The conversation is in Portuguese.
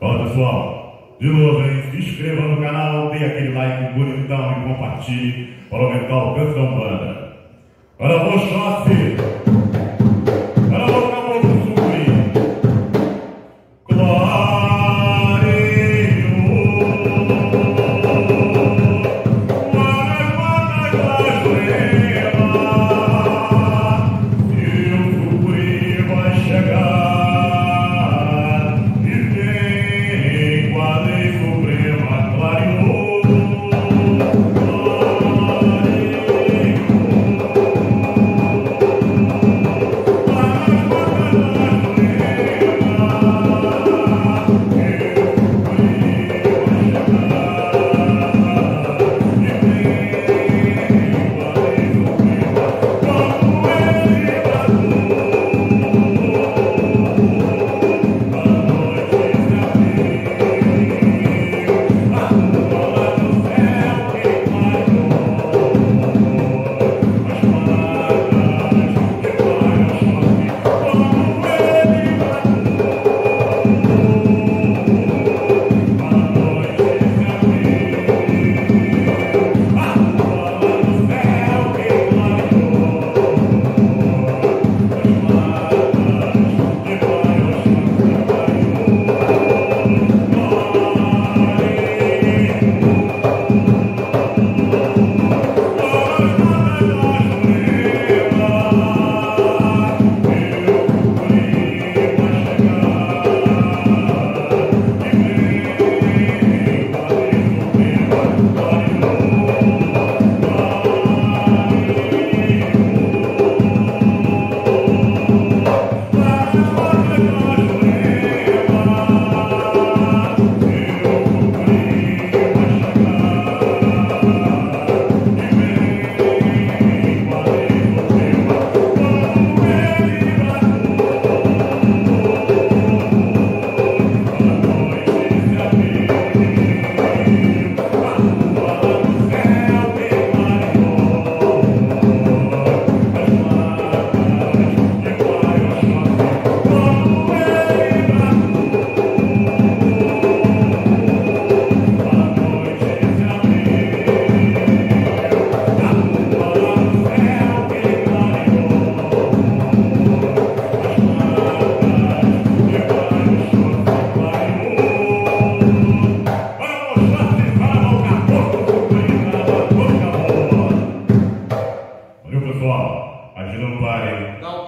Fala pessoal, de novo, hein? Se inscreva no canal, dê aquele like bonitão e compartilhe para aumentar o alcance da Umbanda. Para Oxóssi! não parem. Não